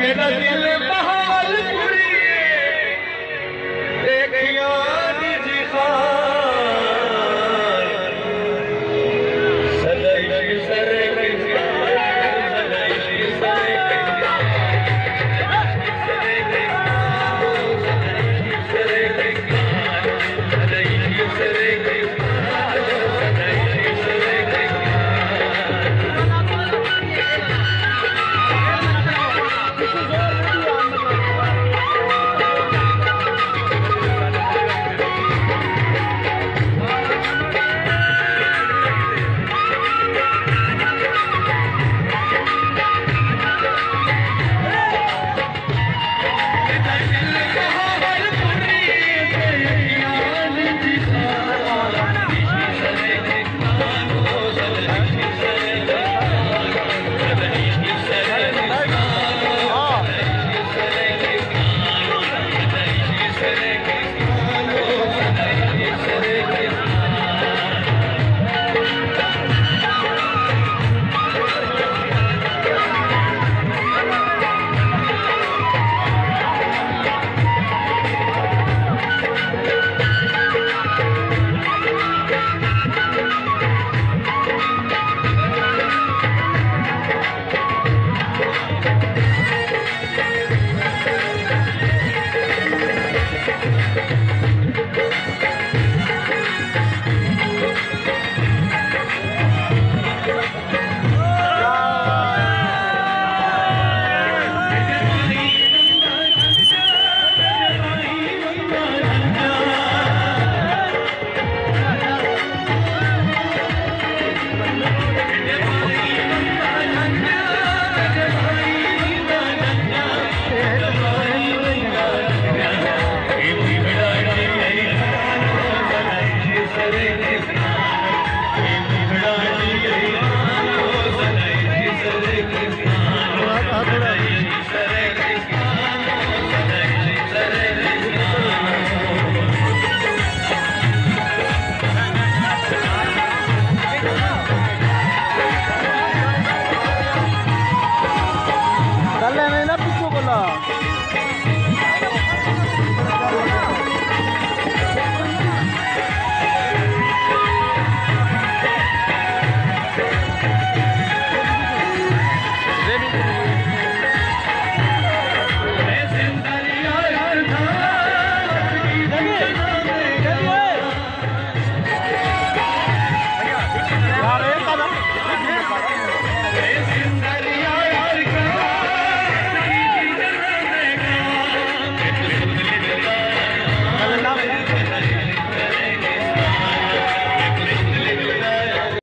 मेरा दिल